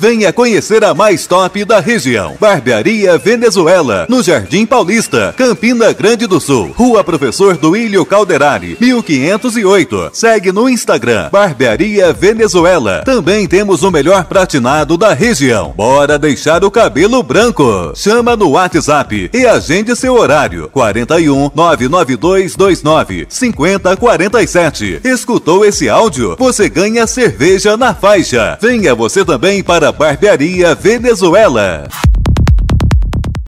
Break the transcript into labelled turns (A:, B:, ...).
A: Venha conhecer a mais top da região. Barbearia Venezuela, no Jardim Paulista, Campina Grande do Sul. Rua Professor Duílio Calderari, 1508. Segue no Instagram, Barbearia Venezuela. Também temos o melhor pratinado da região. Bora deixar o cabelo branco. Chama no WhatsApp e agende seu horário. 41 99229 5047. Escutou esse áudio? Você ganha cerveja na faixa. Venha você também para a Barbearia Venezuela.